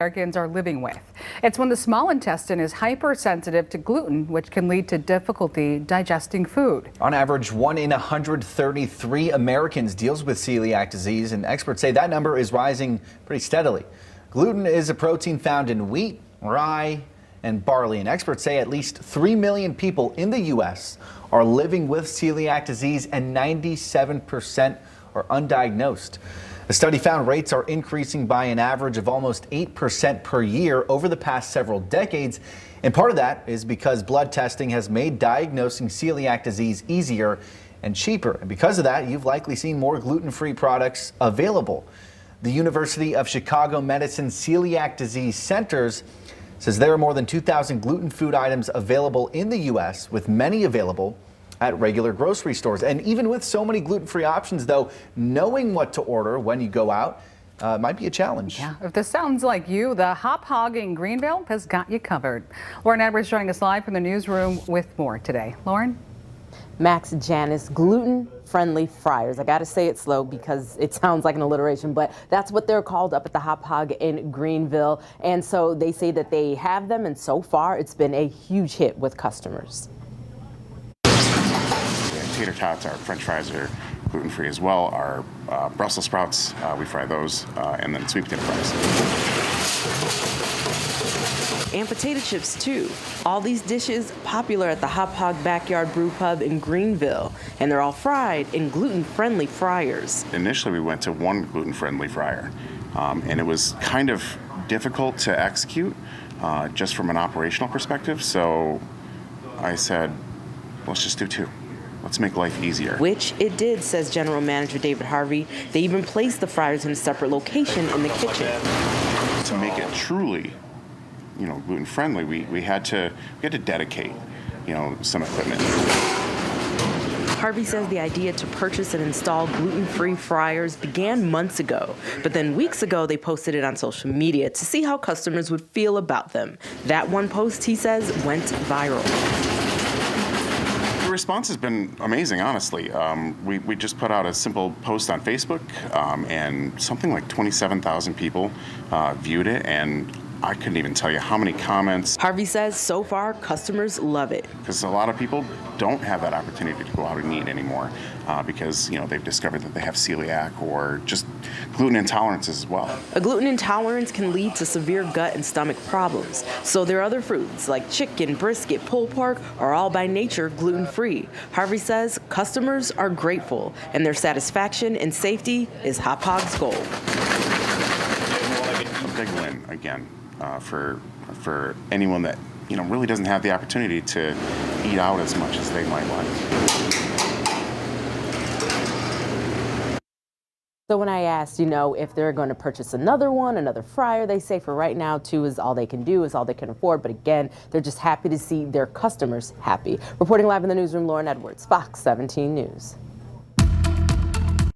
Americans are living with. It's when the small intestine is hypersensitive to gluten, which can lead to difficulty digesting food. On average, one in 133 Americans deals with celiac disease, and experts say that number is rising pretty steadily. Gluten is a protein found in wheat, rye, and barley, and experts say at least 3 million people in the U.S. are living with celiac disease, and 97% are undiagnosed. The study found rates are increasing by an average of almost 8% per year over the past several decades. And part of that is because blood testing has made diagnosing celiac disease easier and cheaper. And because of that, you've likely seen more gluten-free products available. The University of Chicago Medicine Celiac Disease Centers says there are more than 2,000 gluten food items available in the U.S., with many available at regular grocery stores. And even with so many gluten-free options, though, knowing what to order when you go out uh, might be a challenge. Yeah, if this sounds like you, the Hop Hog in Greenville has got you covered. Lauren Edwards joining us live from the newsroom with more today. Lauren? Max Janus gluten-friendly fryers. I got to say it slow because it sounds like an alliteration, but that's what they're called up at the Hop Hog in Greenville. And so they say that they have them, and so far it's been a huge hit with customers tater tots, our french fries are gluten free as well. Our uh, Brussels sprouts, uh, we fry those, uh, and then sweet potato fries. And potato chips too. All these dishes popular at the Hop Hog Backyard Brew Pub in Greenville, and they're all fried in gluten-friendly fryers. Initially, we went to one gluten-friendly fryer, um, and it was kind of difficult to execute uh, just from an operational perspective. So I said, let's just do two. Let's make life easier. Which it did, says General Manager David Harvey. They even placed the fryers in a separate location in the kitchen. To make it truly, you know, gluten friendly, we, we had to we had to dedicate, you know, some equipment. Harvey says the idea to purchase and install gluten-free fryers began months ago, but then weeks ago they posted it on social media to see how customers would feel about them. That one post, he says, went viral response has been amazing, honestly. Um, we, we just put out a simple post on Facebook, um, and something like 27,000 people uh, viewed it, and I couldn't even tell you how many comments. Harvey says so far customers love it. Because a lot of people don't have that opportunity to go out and eat anymore uh, because you know they've discovered that they have celiac or just gluten intolerances as well. A gluten intolerance can lead to severe gut and stomach problems. So their other foods like chicken, brisket, pulled pork are all by nature gluten free. Harvey says customers are grateful and their satisfaction and safety is Hop Hog's goal. A big win again uh, for for anyone that you know really doesn't have the opportunity to eat out as much as they might like. So when I asked, you know, if they're going to purchase another one, another fryer, they say for right now, two is all they can do, is all they can afford. But again, they're just happy to see their customers happy. Reporting live in the newsroom, Lauren Edwards, Fox 17 News.